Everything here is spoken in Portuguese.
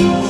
Música